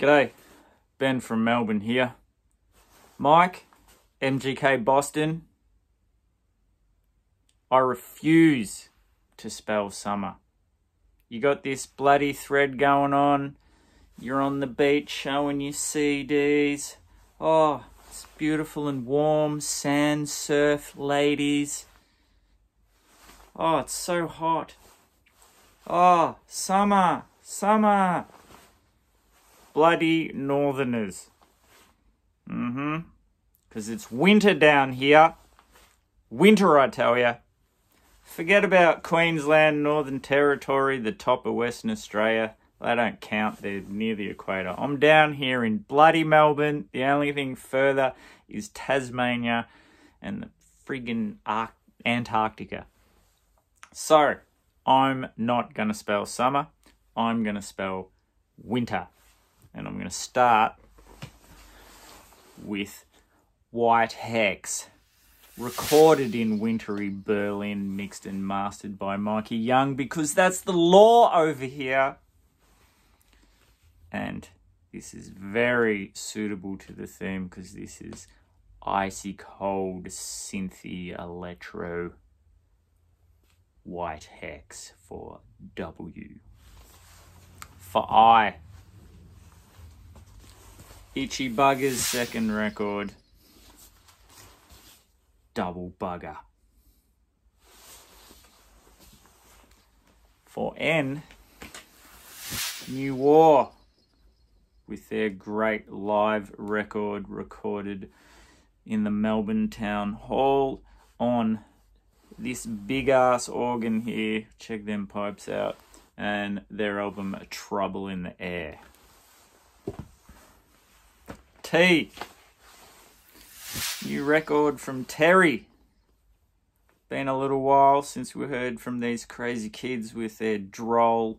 G'day, Ben from Melbourne here. Mike, MGK Boston. I refuse to spell summer. You got this bloody thread going on. You're on the beach showing your CDs. Oh, it's beautiful and warm. Sand, surf, ladies. Oh, it's so hot. Oh, summer, summer bloody northerners. Mm hmm. Because it's winter down here. Winter, I tell you. Forget about Queensland, Northern Territory, the top of Western Australia. They don't count, they're near the equator. I'm down here in bloody Melbourne. The only thing further is Tasmania and the friggin' Ar- Antarctica. So, I'm not going to spell summer, I'm going to spell winter and I'm going to start with White Hex, recorded in wintry Berlin, mixed and mastered by Mikey Young, because that's the law over here. And this is very suitable to the theme because this is icy cold synthy electro white hex for W. For I. Itchy Bugger's second record. Double Bugger. For N, New War with their great live record recorded in the Melbourne Town Hall on this big ass organ here. Check them pipes out. And their album Trouble in the Air. T. New record from Terry. Been a little while since we heard from these crazy kids with their droll,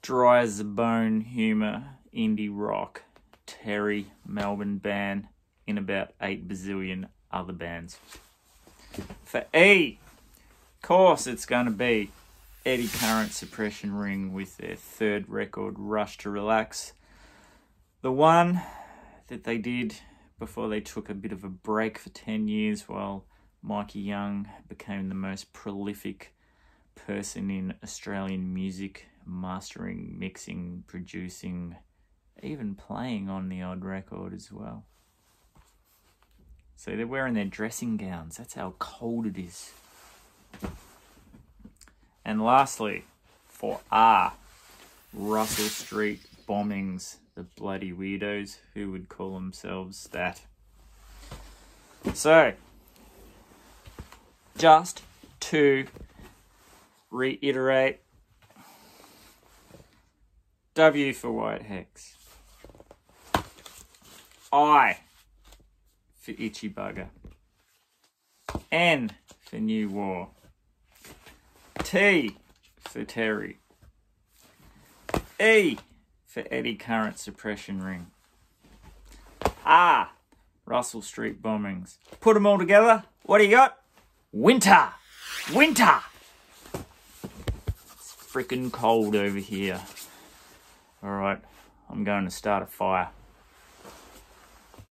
dry as a bone humour, indie rock, Terry Melbourne band in about 8 bazillion other bands. For E, of course it's going to be Eddy Current Suppression Ring with their third record, Rush to Relax. The one that they did before they took a bit of a break for 10 years while Mikey Young became the most prolific person in Australian music, mastering, mixing, producing, even playing on the odd record as well. So they're wearing their dressing gowns. That's how cold it is. And lastly, for R, Russell Street bombings the bloody weirdos who would call themselves that. So, just to reiterate W for White Hex. I for Itchy Bugger. N for New War. T for Terry. E for eddy current suppression ring. Ah, Russell Street bombings. Put them all together. What do you got? Winter. Winter. It's freaking cold over here. All right, I'm going to start a fire.